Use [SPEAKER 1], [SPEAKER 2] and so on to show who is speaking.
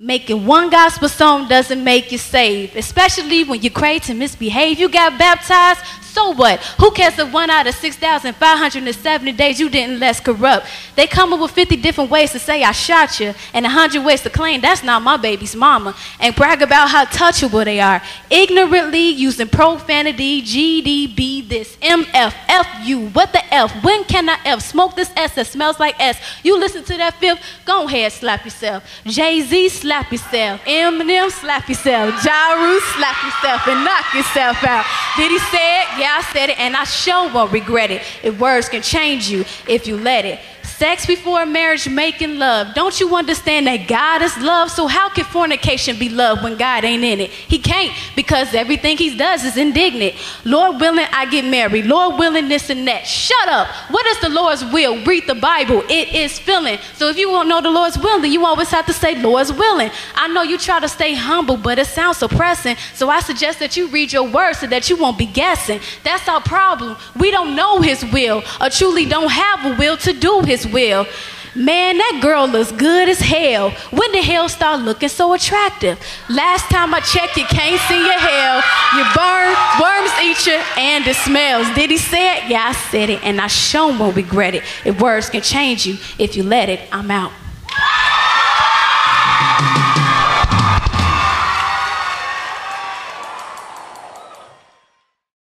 [SPEAKER 1] Making one gospel song doesn't make you saved, especially when you to misbehave. You got baptized, so what? Who cares if one out of 6,570 days you didn't less corrupt? They come up with 50 different ways to say I shot you and 100 ways to claim that's not my baby's mama and brag about how touchable they are. Ignorantly using profanity, GDB, this, MF, FU, what the F? When can I F? Smoke this S that smells like S. You listen to that fifth, go ahead, slap yourself. Jay Z, slap yourself. Eminem, slap yourself. Ja Rule, slap yourself and knock yourself out. Did he say it? Yeah, I said it, and I sure won't regret it. If words can change you, if you let it. Sex before marriage, making love. Don't you understand that God is love? So how can fornication be love when God ain't in it? He can't because everything he does is indignant. Lord willing, I get married. Lord willing, this and that. Shut up. What is the Lord's will? Read the Bible. It is filling. So if you won't know the Lord's will, then you always have to say Lord's willing. I know you try to stay humble, but it sounds suppressing. So I suggest that you read your word so that you won't be guessing. That's our problem. We don't know his will or truly don't have a will to do his will. Man, that girl looks good as hell. When the hell start looking so attractive? Last time I checked, you can't see your hell. You burn, worms eat you, and it smells. Did he say it? Yeah, I said it, and I sure won't regret it. If words can change you, if you let it, I'm out.